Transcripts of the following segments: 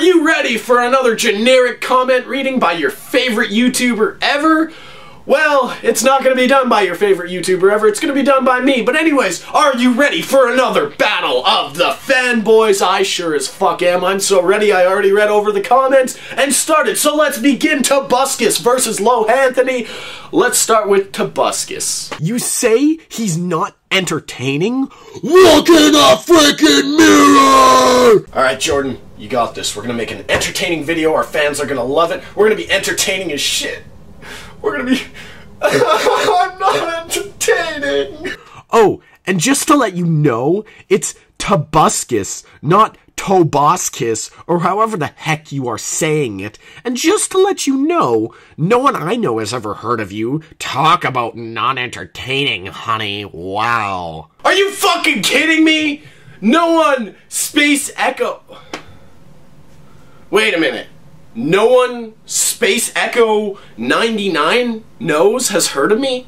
you ready for another generic comment reading by your favorite YouTuber ever? Well, it's not going to be done by your favorite YouTuber ever, it's going to be done by me. But anyways, are you ready for another battle of the fanboys? I sure as fuck am. I'm so ready, I already read over the comments and started. So let's begin Tobuscus versus Lohanthony. Let's start with Tobuscus. You say he's not entertaining? Look in the freaking mirror! Alright, Jordan, you got this. We're gonna make an entertaining video. Our fans are gonna love it. We're gonna be entertaining as shit. We're gonna be. I'm not entertaining! Oh, and just to let you know, it's Tobuscus, not Toboscus, or however the heck you are saying it. And just to let you know, no one I know has ever heard of you. Talk about not entertaining, honey. Wow. Are you fucking kidding me? No one Space Echo. Wait a minute. No one Space Echo 99 knows has heard of me?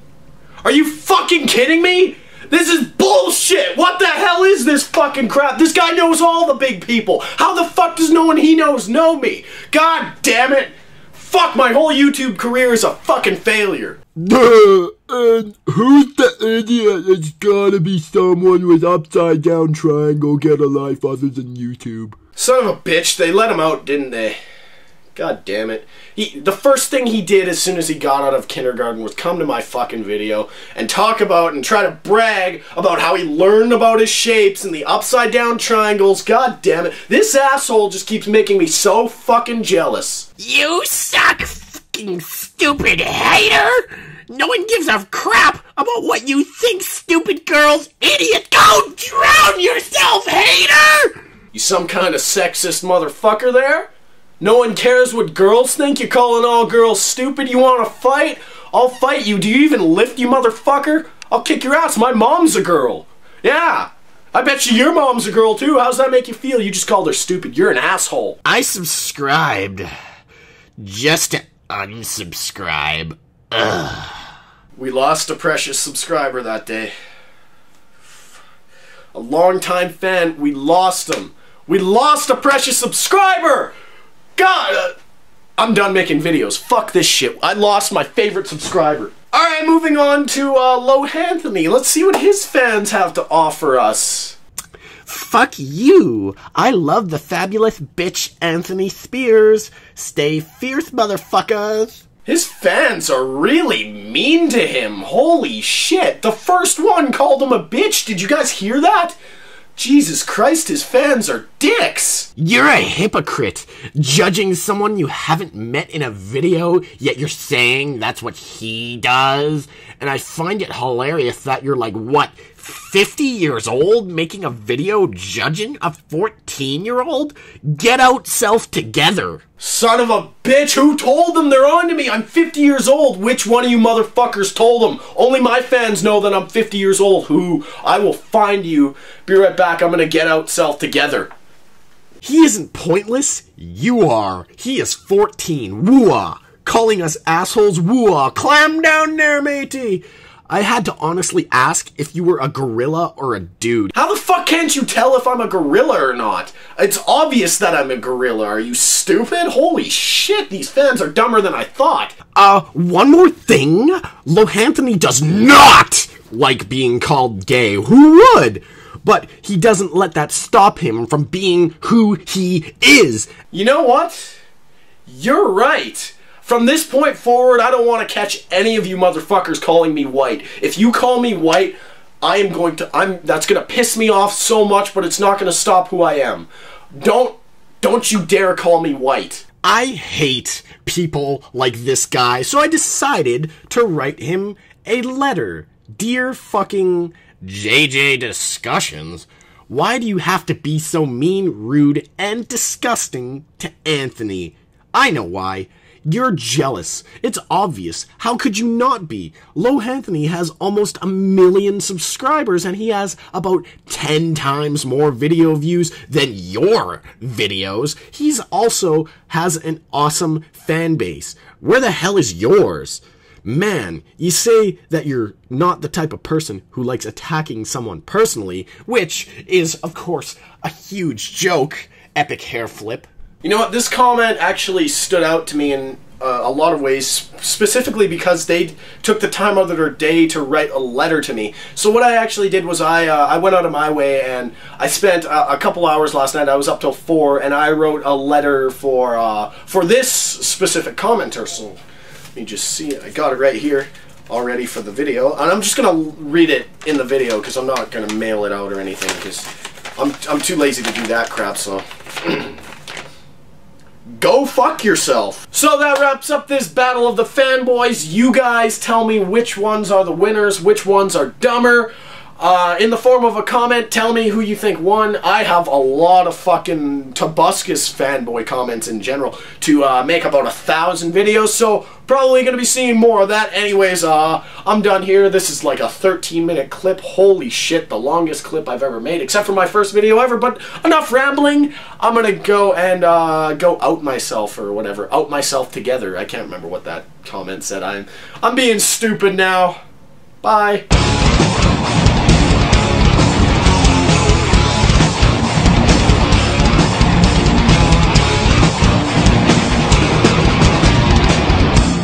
Are you fucking kidding me? This is bullshit! What the hell is this fucking crap? This guy knows all the big people. How the fuck does no one he knows know me? God damn it! Fuck, my whole YouTube career is a fucking failure. And who's the idiot? It's gotta be someone with upside down triangle get a life other than YouTube. Son of a bitch, they let him out, didn't they? God damn it. He, the first thing he did as soon as he got out of kindergarten was come to my fucking video and talk about and try to brag about how he learned about his shapes and the upside down triangles. God damn it. This asshole just keeps making me so fucking jealous. You suck, fucking stupid hater! No one gives a crap about what you think, stupid girls. Idiot, go drown yourself, hater! You some kind of sexist motherfucker there? No one cares what girls think? You're calling all girls stupid? You want to fight? I'll fight you. Do you even lift, you motherfucker? I'll kick your ass. My mom's a girl. Yeah. I bet you your mom's a girl too. How's that make you feel? You just called her stupid. You're an asshole. I subscribed just to unsubscribe. Ugh. We lost a precious subscriber that day. A longtime fan, we lost him. We lost a precious subscriber! God, uh, I'm done making videos. Fuck this shit. I lost my favorite subscriber. Alright, moving on to uh, Lohanthony. Let's see what his fans have to offer us. Fuck you! I love the fabulous bitch Anthony Spears. Stay fierce, motherfuckers. His fans are really mean to him. Holy shit. The first one called him a bitch. Did you guys hear that? Jesus Christ, his fans are dicks! You're a hypocrite, judging someone you haven't met in a video, yet you're saying that's what he does. And I find it hilarious that you're like, what, 50 years old making a video judging a 14 year old? Get out self together. Son of a bitch, who told them they're on to me? I'm 50 years old. Which one of you motherfuckers told them? Only my fans know that I'm 50 years old. Who? I will find you. Be right back. I'm gonna get out self together. He isn't pointless. You are. He is 14. Woo-ah. Calling us assholes. Woo-ah. Clam down there, matey. I had to honestly ask if you were a gorilla or a dude. How the fuck can't you tell if I'm a gorilla or not? It's obvious that I'm a gorilla. Are you stupid? Holy shit, these fans are dumber than I thought. Uh, one more thing. Lohanthony does not like being called gay. Who would? But he doesn't let that stop him from being who he is. You know what? You're right. From this point forward, I don't want to catch any of you motherfuckers calling me white. If you call me white, I am going to I'm that's going to piss me off so much, but it's not going to stop who I am. Don't don't you dare call me white. I hate people like this guy, so I decided to write him a letter. Dear fucking JJ Discussions, why do you have to be so mean, rude, and disgusting to Anthony? I know why. You're jealous. It's obvious. How could you not be? Lohanthony has almost a million subscribers and he has about 10 times more video views than your videos. He's also has an awesome fan base. Where the hell is yours? Man, you say that you're not the type of person who likes attacking someone personally, which is, of course, a huge joke. Epic hair flip. You know what? This comment actually stood out to me in uh, a lot of ways, specifically because they took the time out of their day to write a letter to me. So what I actually did was I uh, I went out of my way and I spent a, a, couple hours last night. I was up till four, and I wrote a letter for uh, for this specific commenter. So let me just see. I got it right here already for the video, and I'm just gonna read it in the video because I'm not gonna mail it out or anything because I'm I'm too lazy to do that crap. So. go fuck yourself. So that wraps up this battle of the fanboys. You guys tell me which ones are the winners, which ones are dumber. Uh, in the form of a comment, tell me who you think won. I have a lot of fucking Tobuscus fanboy comments in general to uh, make about a thousand videos, so probably going to be seeing more of that. Anyways, uh, I'm done here. This is like a 13 minute clip. Holy shit, the longest clip I've ever made, except for my first video ever, but enough rambling. I'm going to go and uh, go out myself or whatever. Out myself together. I can't remember what that comment said. I'm, I'm being stupid now. Bye.